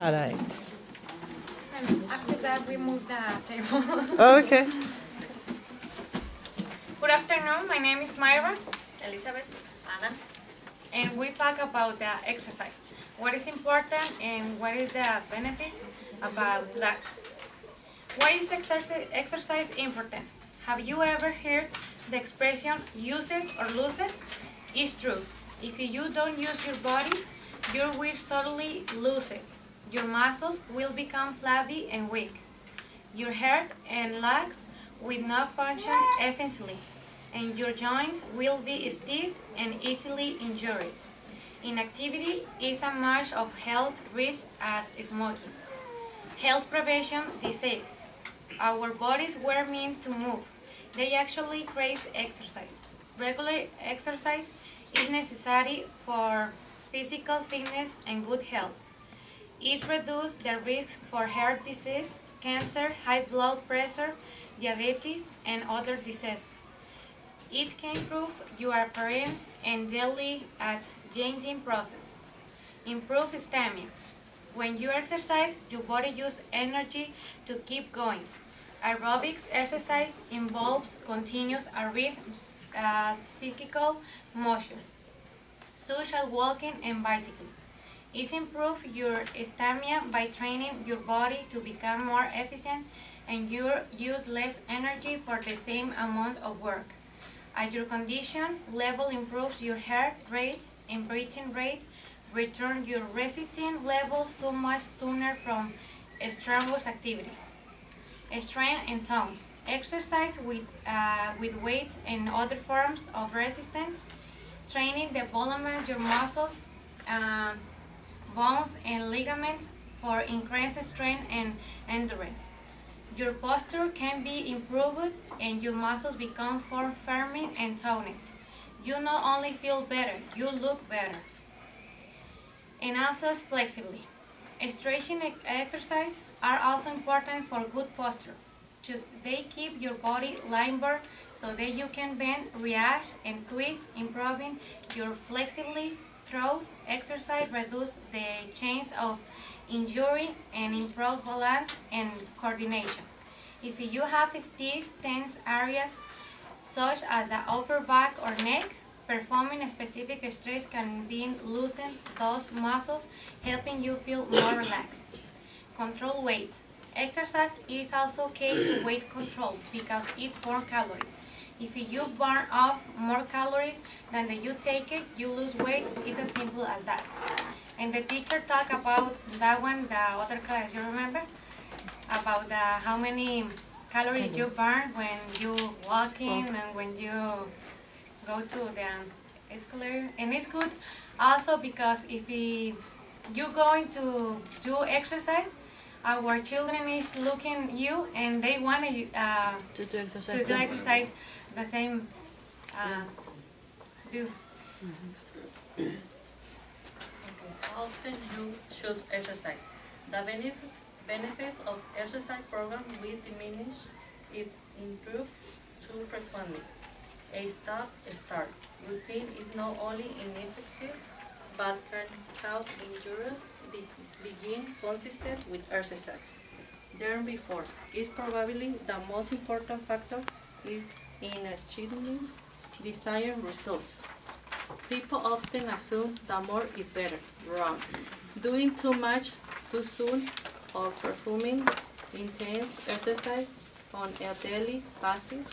All right. And after that, we move the table. Oh, okay. Good afternoon. My name is Mayra Elizabeth, Ana, and we talk about the exercise. What is important and what is the benefits about that? Why is exercise, exercise important? Have you ever heard the expression use it or lose it? It's true. If you don't use your body, you will suddenly lose it. Your muscles will become flabby and weak. Your heart and legs will not function efficiently, and your joints will be stiff and easily injured. Inactivity is as much of health risk as smoking. Health prevention disease. Our bodies were meant to move. They actually crave exercise. Regular exercise is necessary for physical fitness and good health. It reduces the risk for heart disease, cancer, high blood pressure, diabetes, and other diseases. It can improve your appearance and daily at changing process. Improve stamina. When you exercise, your body uses energy to keep going. Aerobics exercise involves continuous arrhythms, uh, cyclical motion, such as walking and bicycling. It improves your stamina by training your body to become more efficient and you use less energy for the same amount of work. As your condition level improves, your heart rate and breathing rate return your resistance level so much sooner from strenuous activities. Strength and tones. Exercise with, uh, with weights and other forms of resistance. Training the development your muscles, uh, bones, and ligaments for increased strength and endurance. Your posture can be improved and your muscles become more firm and toned. You not only feel better, you look better. And also flexibly. Stretching e- exercise are also important for good posture. To, they keep your body limber so that you can bend, react, and twist, improving your flexibility through exercise reduce the chance of injury and improve balance and coordination. If you have stiff, tense areas such as the upper back or neck, performing a specific stretch can be loosen those muscles, helping you feel more relaxed. Control weight. Exercise is also key to weight control because it burns calories. If you burn off more calories than you take it, you lose weight. It's as simple as that. And the teacher talked about that one, the other class, you remember? About the, how many calories you burn when you walk walking and when you go to the um, escalator. And it's good also because if we, you going to do exercise, our children is looking you and they want to uh, to do exercise. to do exercise the same uh, do. How often you should exercise? The benefits, benefits of exercise program will diminish if improved too frequently. A stop start routine is not only ineffective but can cause injuries. Be, begin consistent with exercise. Than before is probably the most important factor is in achieving desired result. People often assume that more is better. Wrong. Doing too much too soon or performing intense exercise on a daily basis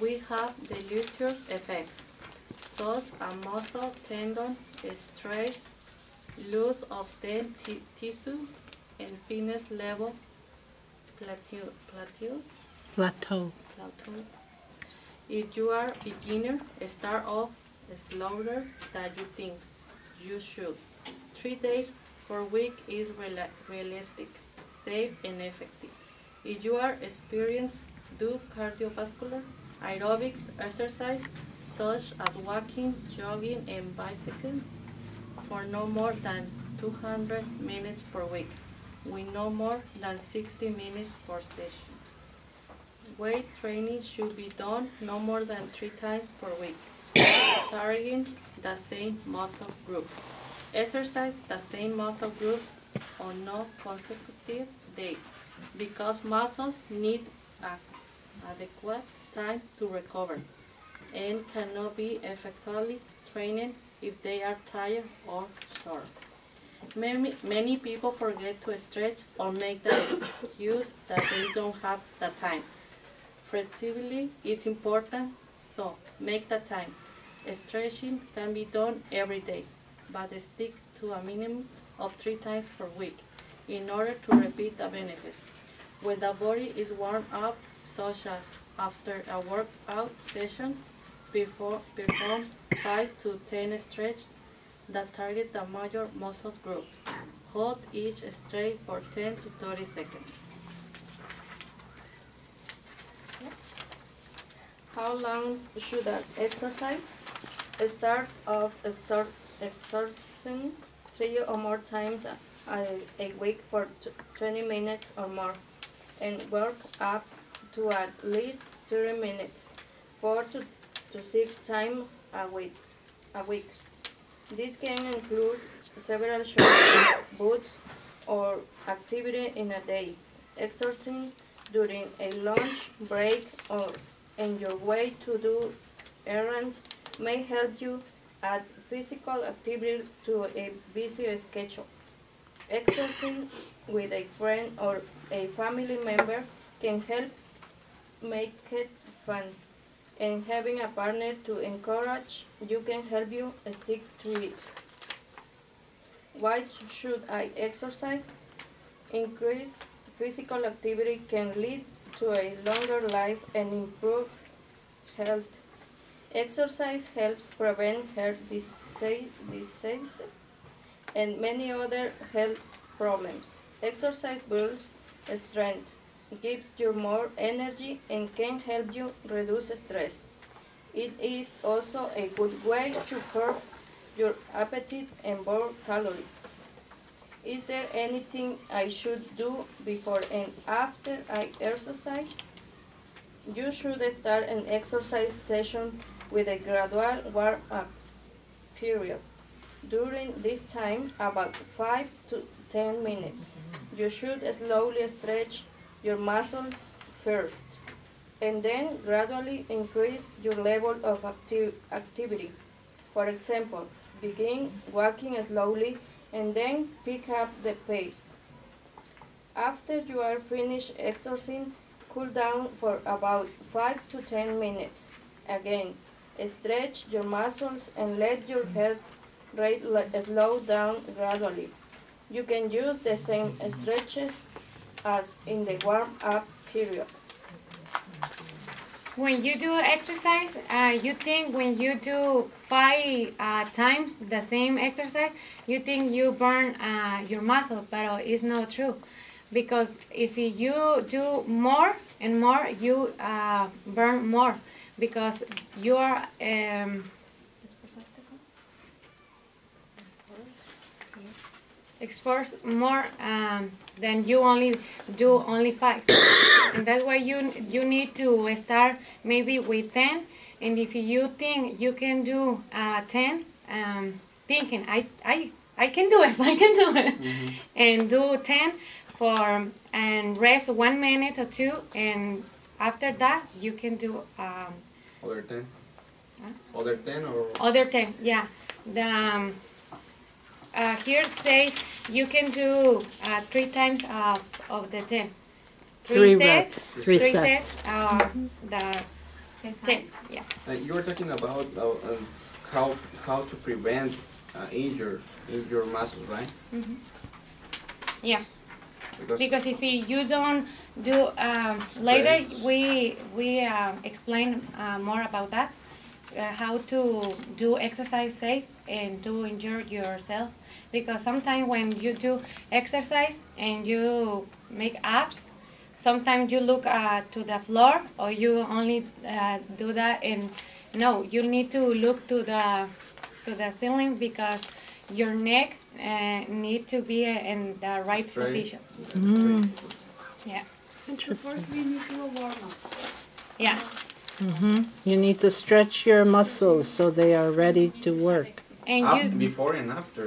we have deleterious effects, such as muscle, tendon, stress, loss of dead tissue, and fitness level plateau, plateaus. Plateau. plateau. If you are beginner, start off slower than you think you should. Three days per week is reala- realistic, safe, and effective. If you are experienced, do cardiovascular aerobics exercise such as walking, jogging, and bicycling for no more than 200 minutes per week, with no more than 60 minutes per session. Weight training should be done no more than three times per week, targeting the same muscle groups. Exercise the same muscle groups on no consecutive days because muscles need adequate time to recover and cannot be effectively trained if they are tired or sore. Many, many people forget to stretch or make the excuse that they don't have the time. Flexibility is important, so make the time. Stretching can be done every day, but stick to a minimum of three times per week in order to repeat the benefits. When the body is warmed up, such as after a workout session, before perform five to ten stretch that target the major muscle groups. Hold each stretch for 10 to 30 seconds. How long should an exercise? Start off exer- exercising three or more times a, a week for 20 minutes or more, and work up to at least 30 minutes, four to, to six times a week. A week. This can include several short boots or activity in a day, exercising during a lunch break or in your way to do errands may help you add physical activity to a busy schedule. Exercising with a friend or a family member can help make it fun and having a partner to encourage you can help you stick to it. Why should I exercise? Increased physical activity can lead to a longer life and improve health. Exercise helps prevent heart disease, disease and many other health problems. Exercise builds strength, gives you more energy, and can help you reduce stress. It is also a good way to curb your appetite and burn calories. Is there anything I should do before and after I exercise? You should start an exercise session with a gradual warm-up period. During this time, about 5 to 10 minutes, you should slowly stretch your muscles first, and then gradually increase your level of acti- activity. For example, begin walking slowly and then pick up the pace. After you are finished exercising, cool down for about 5 to 10 minutes. Again, stretch your muscles and let your heart rate slow down gradually. You can use the same stretches as in the warm-up period. When you do exercise, uh, you think when you do five uh, times the same exercise, you think you burn uh, your muscle, but it's not true. Because if you do more and more, you uh, burn more because you are. Um, exforce more um, than you only do only five and that's why you you need to start maybe with 10 and if you think you can do uh, 10 um, thinking I, I I can do it I can do it and do 10 for and rest one minute or two and after that you can do um, Other ten? Huh? Other ten or? other 10 yeah the um, uh, here it say you can do uh, three times of, of the 10 Three sets, reps, three three sets. sets. uh, the 10 yeah. Uh, you were talking about uh, uh, how how to prevent uh, injure injure muscles, right? yeah. Because, because if you you don't do um, later we we um, explain uh, more about that uh, how to do exercise safe and to injure yourself. Because sometimes when you do exercise and you make abs sometimes you look uh, to the floor or you only uh, do that and no you need to look to the to the ceiling because your neck uh, need to be in the right Straight. position. Yeah. Interesting. yeah Mm-hmm. You need to stretch your muscles so they are ready to work. and you before and after.